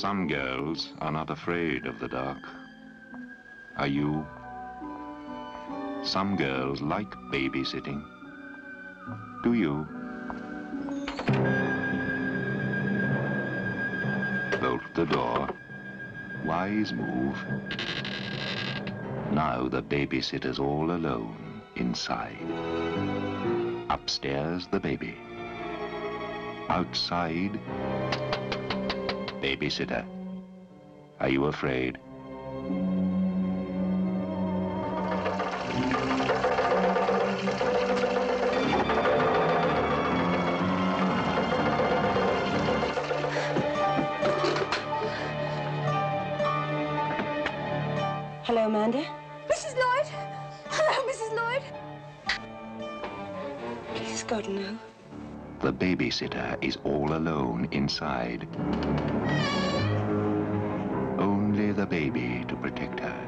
Some girls are not afraid of the dark. Are you? Some girls like babysitting. Do you? Bolt the door. Wise move. Now the babysitter's all alone inside. Upstairs, the baby. Outside, babysitter. Are you afraid? Hello, Amanda. Mrs. Lloyd! Hello, Mrs. Lloyd! Please, God, no. The babysitter is all alone inside. Only the baby to protect her.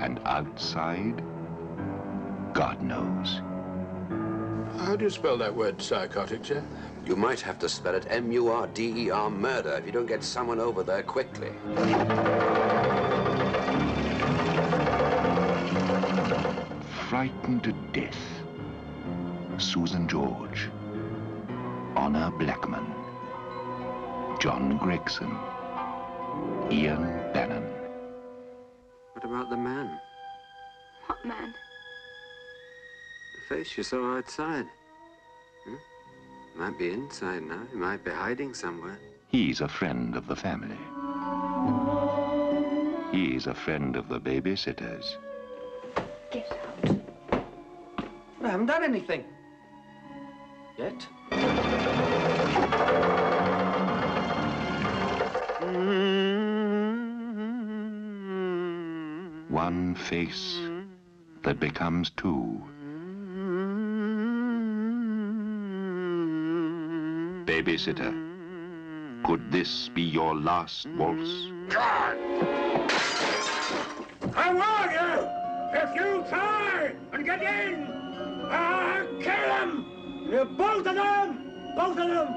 And outside, God knows. How do you spell that word, psychotic, Jeff? You might have to spell it M-U-R-D-E-R, murder, if you don't get someone over there quickly. Frightened to death. Susan George. Honor Blackman. John Gregson. Ian Bannen. What about the man? What man? The face you saw outside. Hmm? Might be inside now. He might be hiding somewhere. He's a friend of the family. He's a friend of the babysitters. Get out. I haven't done anything. Yet. One face that becomes two. Babysitter, could this be your last waltz? I warn you! If you try and get in, I'll kill them! You both of them! Both of them!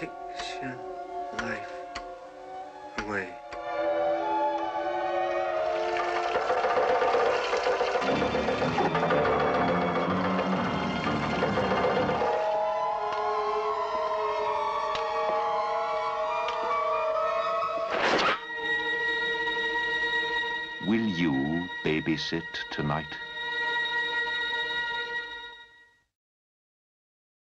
It you babysit tonight?